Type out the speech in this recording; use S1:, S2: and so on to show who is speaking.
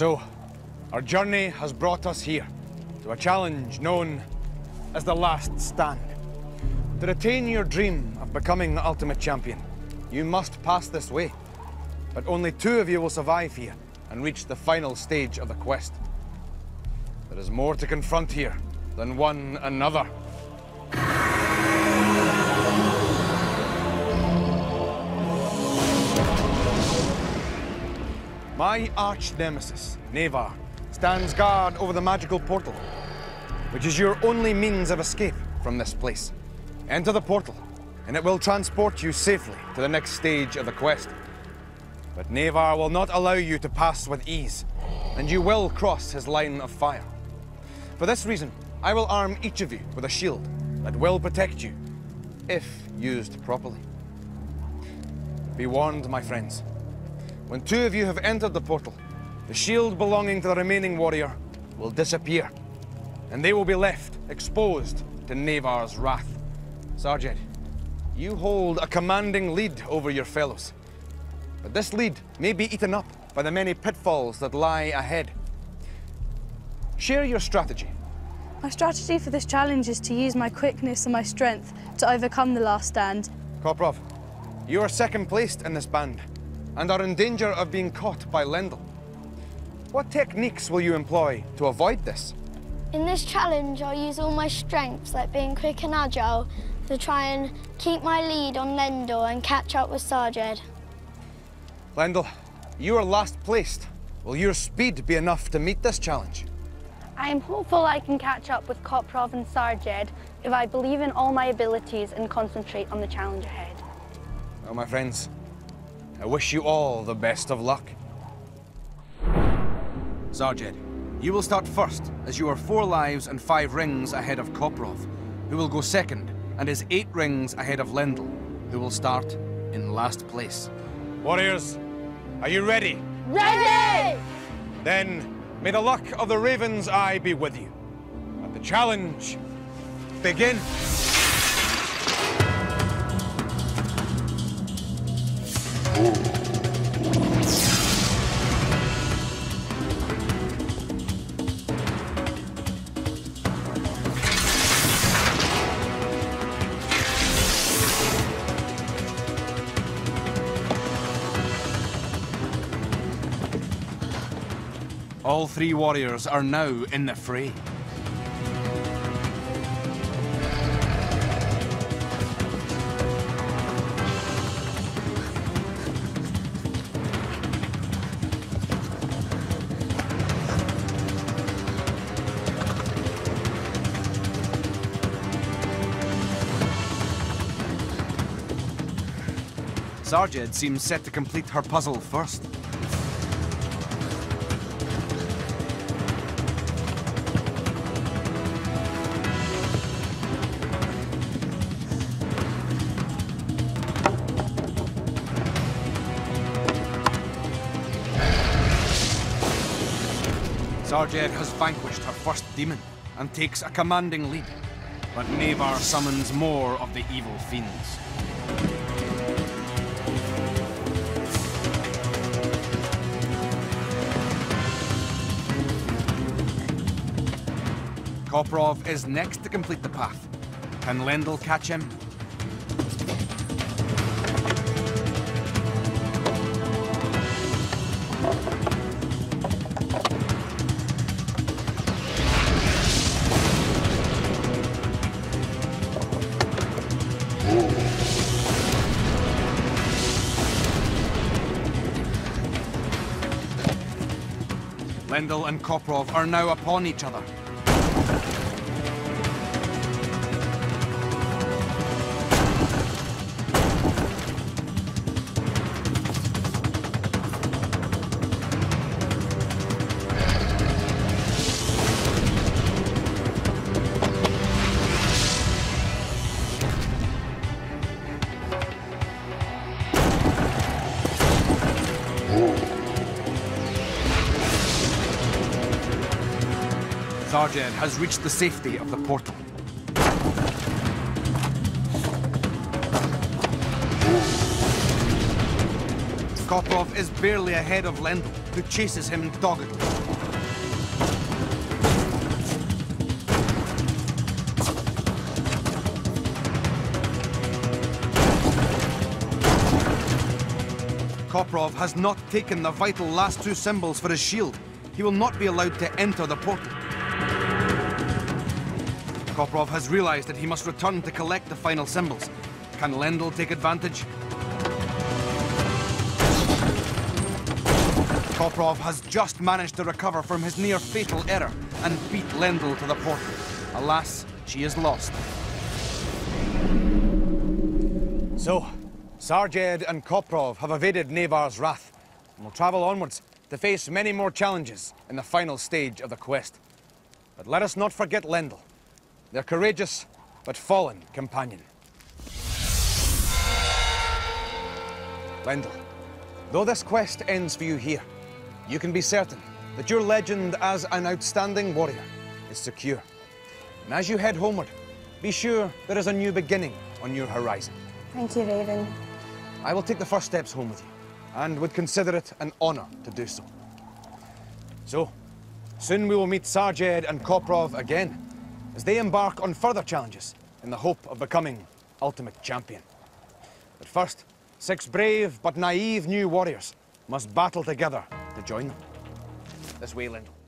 S1: So, our journey has brought us here to a challenge known as the Last Stand. To retain your dream of becoming the Ultimate Champion, you must pass this way. But only two of you will survive here and reach the final stage of the quest. There is more to confront here than one another. My arch nemesis, Nevar, stands guard over the magical portal, which is your only means of escape from this place. Enter the portal, and it will transport you safely to the next stage of the quest. But Nevar will not allow you to pass with ease, and you will cross his line of fire. For this reason, I will arm each of you with a shield that will protect you, if used properly. Be warned, my friends. When two of you have entered the portal, the shield belonging to the remaining warrior will disappear, and they will be left exposed to Nevar's wrath. Sarged, you hold a commanding lead over your fellows. But this lead may be eaten up by the many pitfalls that lie ahead. Share your strategy.
S2: My strategy for this challenge is to use my quickness and my strength to overcome the last stand.
S1: Koprov, you are second placed in this band and are in danger of being caught by Lendl. What techniques will you employ to avoid this?
S3: In this challenge, I'll use all my strengths, like being quick and agile, to try and keep my lead on Lendl and catch up with Sarged.
S1: Lendl, you are last placed. Will your speed be enough to meet this challenge?
S4: I am hopeful I can catch up with Koprov and Sarged if I believe in all my abilities and concentrate on the challenge ahead.
S1: Well, my friends, I wish you all the best of luck. Sarged, you will start first, as you are four lives and five rings ahead of Koprov, who will go second, and is eight rings ahead of Lendl, who will start in last place. Warriors, are you ready?
S3: Ready!
S1: Then, may the luck of the Raven's Eye be with you. Let the challenge begin. All three warriors are now in the fray. Sarged seems set to complete her puzzle first. Sarged has vanquished her first demon and takes a commanding lead. But Nevar summons more of the evil fiends. Koprov is next to complete the path. Can Lendl catch him? Lendl and Koprov are now upon each other. Sarged has reached the safety of the portal. Koprov is barely ahead of Lendl, who chases him doggedly. Koprov has not taken the vital last two symbols for his shield. He will not be allowed to enter the portal. Koprov has realized that he must return to collect the final symbols. Can Lendl take advantage? Koprov has just managed to recover from his near fatal error and beat Lendl to the portal. Alas, she is lost. So, Sarjed and Koprov have evaded Nevar's wrath and will travel onwards to face many more challenges in the final stage of the quest. But let us not forget Lendl, their courageous but fallen companion. Lendl, though this quest ends for you here, you can be certain that your legend as an outstanding warrior is secure. And as you head homeward, be sure there is a new beginning on your horizon.
S4: Thank you, Raven.
S1: I will take the first steps home with you, and would consider it an honor to do so. So, soon we will meet Sarjed and Koprov again, as they embark on further challenges in the hope of becoming Ultimate Champion. But first, six brave but naive new warriors must battle together to join them. This way, Lendl.